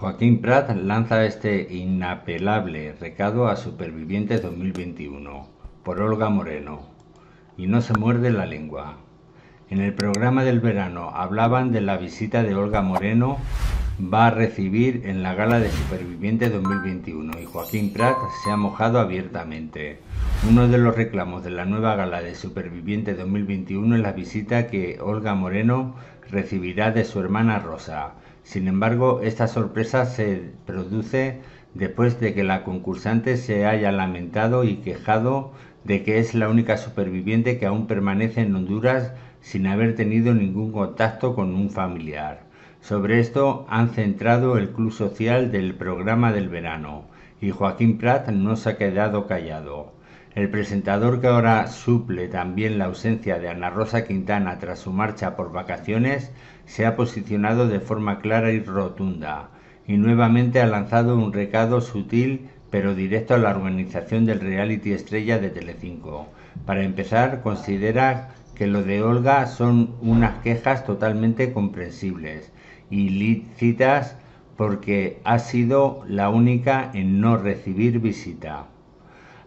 Joaquín Prat lanza este inapelable recado a Supervivientes 2021 por Olga Moreno y no se muerde la lengua. En el programa del verano hablaban de la visita de Olga Moreno va a recibir en la gala de Supervivientes 2021 y Joaquín Prat se ha mojado abiertamente. Uno de los reclamos de la nueva gala de Supervivientes 2021 es la visita que Olga Moreno recibirá de su hermana Rosa. Sin embargo, esta sorpresa se produce después de que la concursante se haya lamentado y quejado de que es la única superviviente que aún permanece en Honduras sin haber tenido ningún contacto con un familiar. Sobre esto han centrado el club social del programa del verano y Joaquín Prat no se ha quedado callado. El presentador que ahora suple también la ausencia de Ana Rosa Quintana tras su marcha por vacaciones se ha posicionado de forma clara y rotunda y nuevamente ha lanzado un recado sutil pero directo a la organización del reality estrella de Telecinco. Para empezar, considera que lo de Olga son unas quejas totalmente comprensibles y lícitas porque ha sido la única en no recibir visita.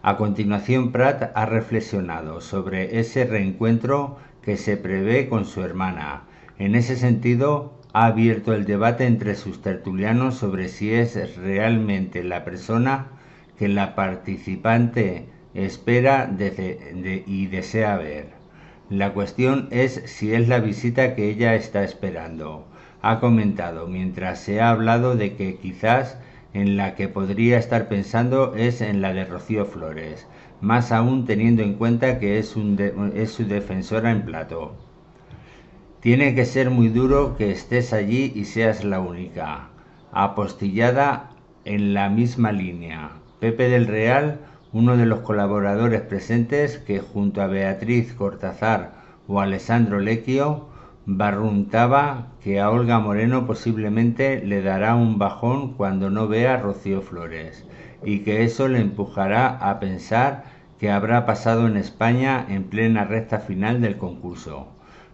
A continuación, Pratt ha reflexionado sobre ese reencuentro que se prevé con su hermana. En ese sentido, ha abierto el debate entre sus tertulianos sobre si es realmente la persona que la participante espera y desea ver. La cuestión es si es la visita que ella está esperando. Ha comentado mientras se ha hablado de que quizás en la que podría estar pensando es en la de Rocío Flores, más aún teniendo en cuenta que es, su defensora en plato. Tiene que ser muy duro que estés allí y seas la única, apostillada en la misma línea. Pepe del Real, uno de los colaboradores presentes que junto a Beatriz Cortázar o Alessandro Lecchio barruntaba que a Olga Moreno posiblemente le dará un bajón cuando no vea a Rocío Flores y que eso le empujará a pensar que habrá pasado en España en plena recta final del concurso.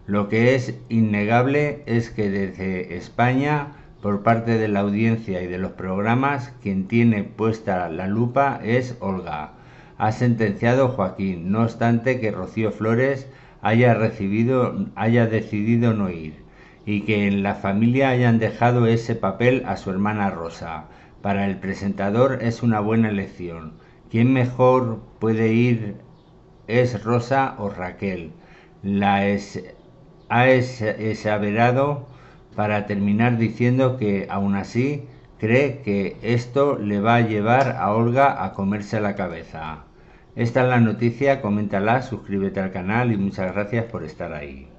Lo que es innegable es que desde España, por parte de la audiencia y de los programas, quien tiene puesta la lupa es Olga. Ha sentenciado Joaquín, no obstante que Rocío Flores haya recibido, haya decidido no ir y que en la familia hayan dejado ese papel a su hermana Rosa. Para el presentador es una buena elección. ¿Quién mejor puede ir es Rosa o Raquel? La es, ha para terminar diciendo que aún así cree que esto le va a llevar a Olga a comerse la cabeza. Esta es la noticia, coméntala, suscríbete al canal y muchas gracias por estar ahí.